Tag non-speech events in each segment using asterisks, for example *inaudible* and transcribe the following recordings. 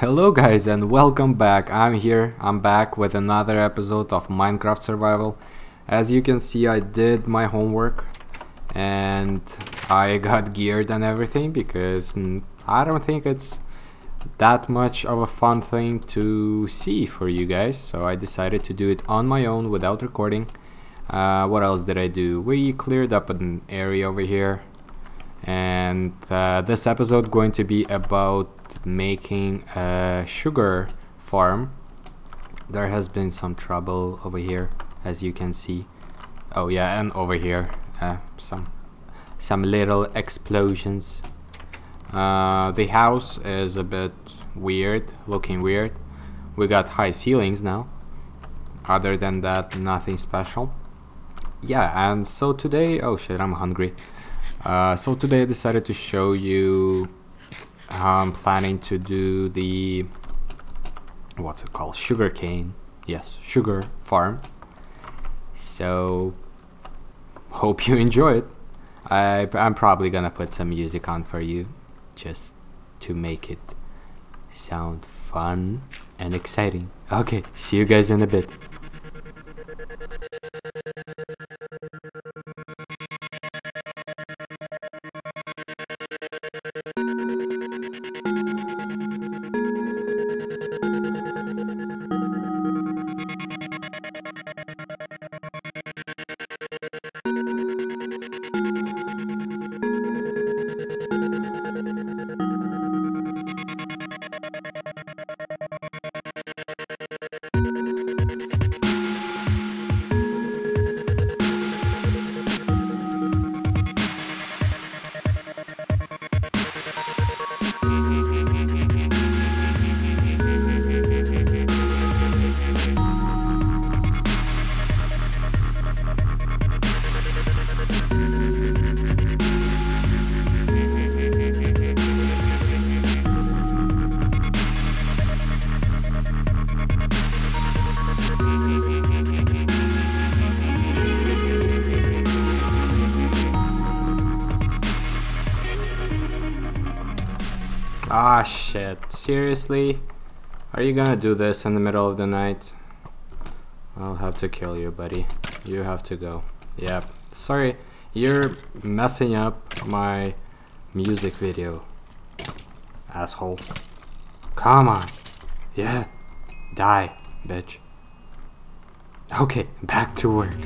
Hello guys and welcome back. I'm here. I'm back with another episode of Minecraft Survival. As you can see I did my homework and I *laughs* got geared and everything because mm, I don't think it's that much of a fun thing to see for you guys so I decided to do it on my own without recording. Uh, what else did I do? We cleared up an area over here and uh, this episode going to be about making a sugar farm. There has been some trouble over here as you can see. Oh yeah and over here uh, some some little explosions. Uh, the house is a bit weird looking weird. We got high ceilings now. Other than that nothing special. Yeah and so today oh shit I'm hungry. Uh, so today I decided to show you I'm planning to do the what's it called? Sugar cane. Yes sugar farm. So hope you *laughs* enjoy it. I, I'm probably gonna put some music on for you just to make it sound fun and exciting. Okay see you guys in a bit Ah shit, seriously? Are you gonna do this in the middle of the night? I'll have to kill you, buddy. You have to go. Yep. Sorry, you're messing up my music video. Asshole. Come on. Yeah. Die, bitch. Okay, back to work.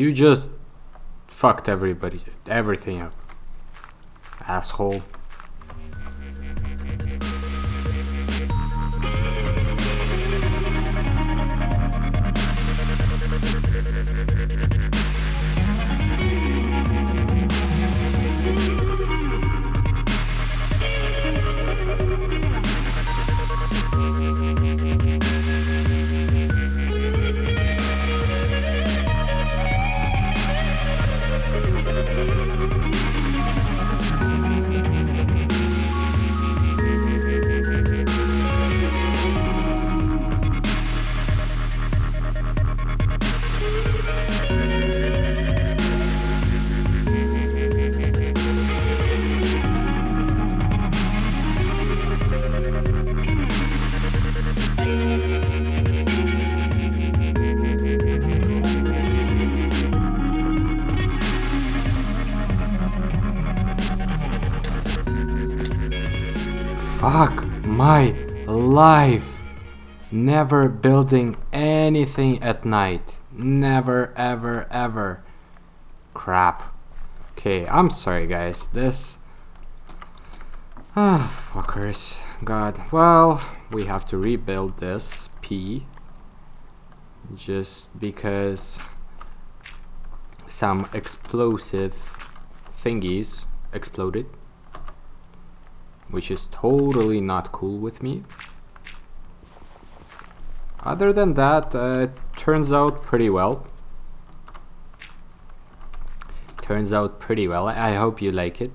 You just fucked everybody, everything up. Asshole. Fuck my life. Never building anything at night. Never, ever, ever. Crap. Okay, I'm sorry, guys. This. Ah, fuckers. God. Well, we have to rebuild this P. Just because some explosive thingies exploded which is totally not cool with me. Other than that, uh, it turns out pretty well. turns out pretty well. I, I hope you like it.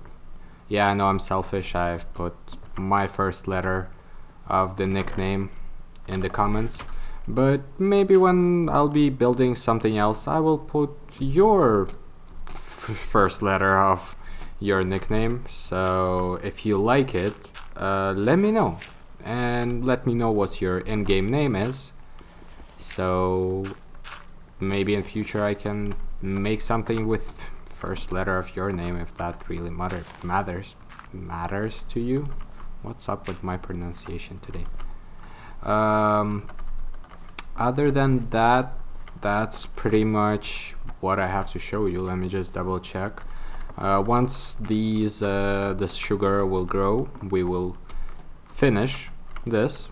Yeah, I know I'm selfish. I've put my first letter of the nickname in the comments. But maybe when I'll be building something else, I will put your first letter of your nickname. So if you like it, uh, let me know. And let me know what your in-game name is. So maybe in future I can make something with first letter of your name if that really matter matters matters to you. What's up with my pronunciation today? Um, other than that, that's pretty much what I have to show you. Let me just double check. Uh, once these uh, this sugar will grow, we will finish this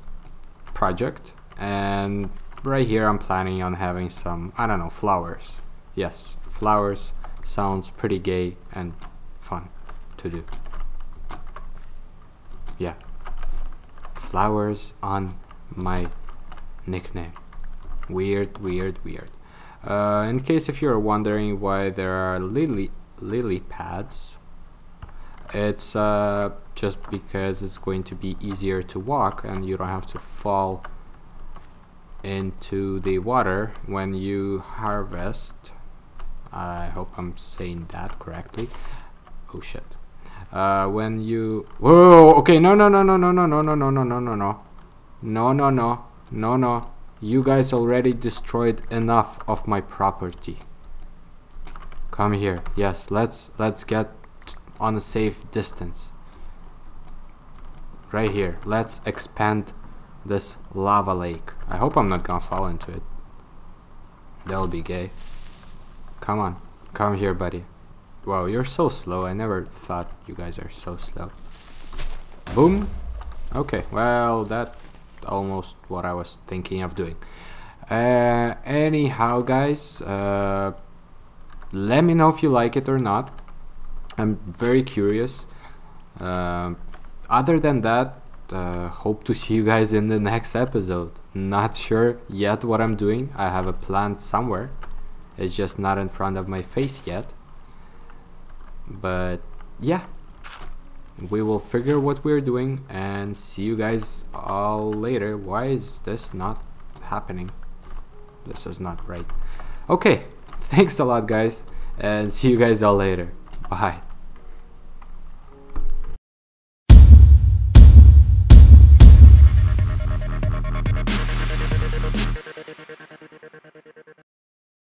project. And right here I'm planning on having some I don't know flowers. Yes flowers sounds pretty gay and fun to do. Yeah. Flowers on my nickname. Weird weird weird. Uh, in case if you're wondering why there are lily lily pads it's uh, just because it's going to be easier to walk and you don't have to fall into the water when you harvest I hope I'm saying that correctly oh shit uh, when you whoa okay no no no no no no no no no no no no no no no no no no you guys already destroyed enough of my property come here. Yes let's let's get on a safe distance. Right here. Let's expand this lava lake. I hope I'm not gonna fall into it. That'll be gay. Come on. Come here buddy. Wow you're so slow. I never thought you guys are so slow. Boom. Okay well that almost what I was thinking of doing. Uh, anyhow guys uh, let me know if you like it or not I'm very curious. Uh, other than that, uh, hope to see you guys in the next episode. Not sure yet what I'm doing. I have a plan somewhere. It's just not in front of my face yet. But yeah, we will figure what we're doing and see you guys all later. Why is this not happening? This is not right. Okay, thanks a lot guys and see you guys all later. Bye.